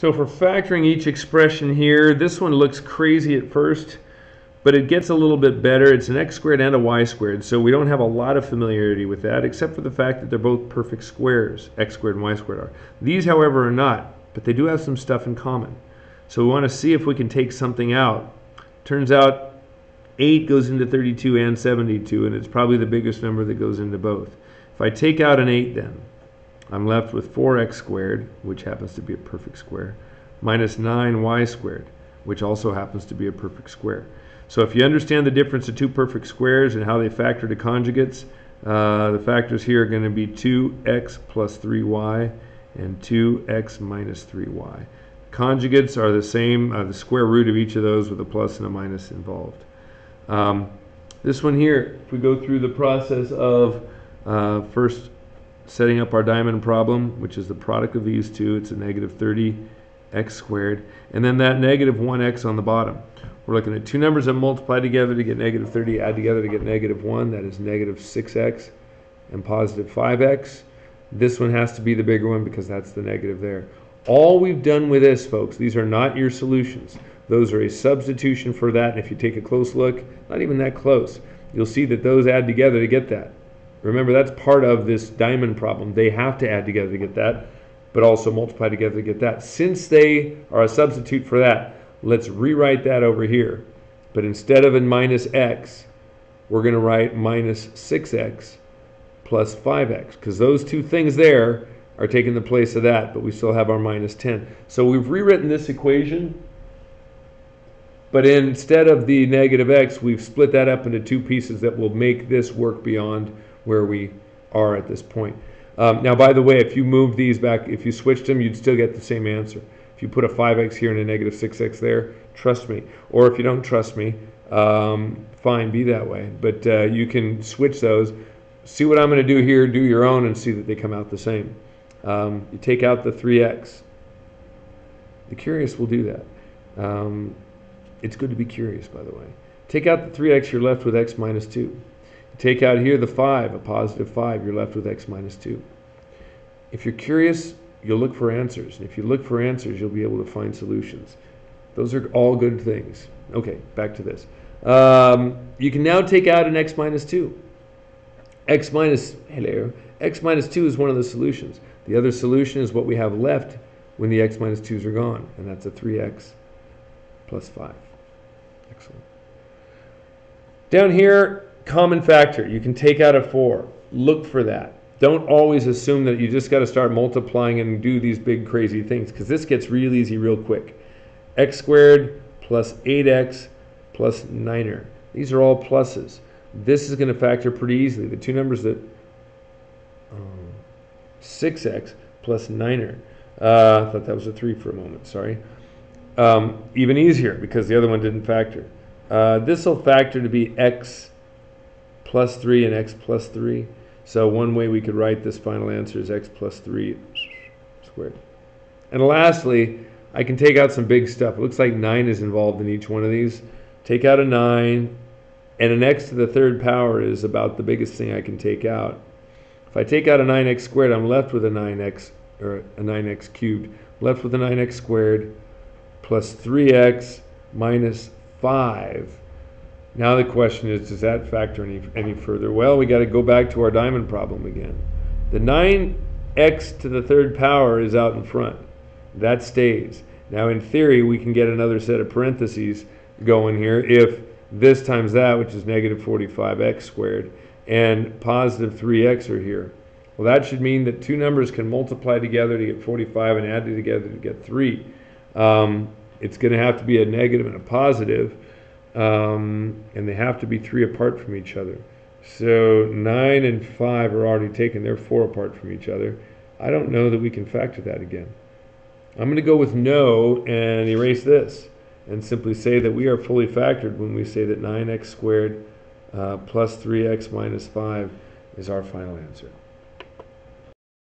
So for factoring each expression here, this one looks crazy at first, but it gets a little bit better. It's an x squared and a y squared, so we don't have a lot of familiarity with that, except for the fact that they're both perfect squares, x squared and y squared are. These, however, are not, but they do have some stuff in common. So we want to see if we can take something out. Turns out 8 goes into 32 and 72, and it's probably the biggest number that goes into both. If I take out an 8 then, I'm left with 4x squared, which happens to be a perfect square, minus 9y squared, which also happens to be a perfect square. So if you understand the difference of two perfect squares and how they factor to conjugates, uh, the factors here are going to be 2x plus 3y and 2x minus 3y. Conjugates are the same, uh, the square root of each of those with a plus and a minus involved. Um, this one here, if we go through the process of uh, first setting up our diamond problem, which is the product of these two, it's a negative 30x squared, and then that negative 1x on the bottom. We're looking at two numbers that multiply together to get negative 30, add together to get negative 1, that is negative 6x and positive 5x. This one has to be the bigger one because that's the negative there. All we've done with this, folks, these are not your solutions. Those are a substitution for that, and if you take a close look, not even that close, you'll see that those add together to get that. Remember, that's part of this diamond problem. They have to add together to get that, but also multiply together to get that. Since they are a substitute for that, let's rewrite that over here. But instead of a minus x, we're going to write minus 6x plus 5x, because those two things there are taking the place of that, but we still have our minus 10. So we've rewritten this equation but instead of the negative x, we've split that up into two pieces that will make this work beyond where we are at this point. Um, now, by the way, if you move these back, if you switched them, you'd still get the same answer. If you put a 5x here and a negative 6x there, trust me. Or if you don't trust me, um, fine, be that way. But uh, you can switch those. See what I'm going to do here, do your own, and see that they come out the same. Um, you take out the 3x. The curious will do that. Um, it's good to be curious, by the way. Take out the 3x, you're left with x minus 2. Take out here the 5, a positive 5, you're left with x minus 2. If you're curious, you'll look for answers. And if you look for answers, you'll be able to find solutions. Those are all good things. Okay, back to this. Um, you can now take out an x minus 2. x minus, hello, x minus 2 is one of the solutions. The other solution is what we have left when the x minus 2's are gone, and that's a 3x plus 5. Excellent. Down here, common factor. You can take out a 4. Look for that. Don't always assume that you just got to start multiplying and do these big crazy things because this gets real easy real quick. x squared plus 8x plus 9er. These are all pluses. This is going to factor pretty easily. The two numbers that um, 6x plus 9er. Uh, I thought that was a 3 for a moment, sorry. Um, even easier because the other one didn't factor. Uh, this will factor to be x plus 3 and x plus 3. So one way we could write this final answer is x plus 3 squared. And lastly, I can take out some big stuff. It looks like 9 is involved in each one of these. Take out a 9, and an x to the third power is about the biggest thing I can take out. If I take out a 9x squared, I'm left with a 9x, or a 9x cubed. Left with a 9x squared plus 3x minus 5. Now the question is, does that factor any, any further? Well, we got to go back to our diamond problem again. The 9x to the third power is out in front. That stays. Now in theory, we can get another set of parentheses going here if this times that, which is negative 45x squared, and positive 3x are here. Well, that should mean that two numbers can multiply together to get 45 and add together to get 3. Um, it's going to have to be a negative and a positive, um, and they have to be three apart from each other. So 9 and 5 are already taken. They're 4 apart from each other. I don't know that we can factor that again. I'm going to go with no and erase this and simply say that we are fully factored when we say that 9x squared uh, plus 3x minus 5 is our final answer.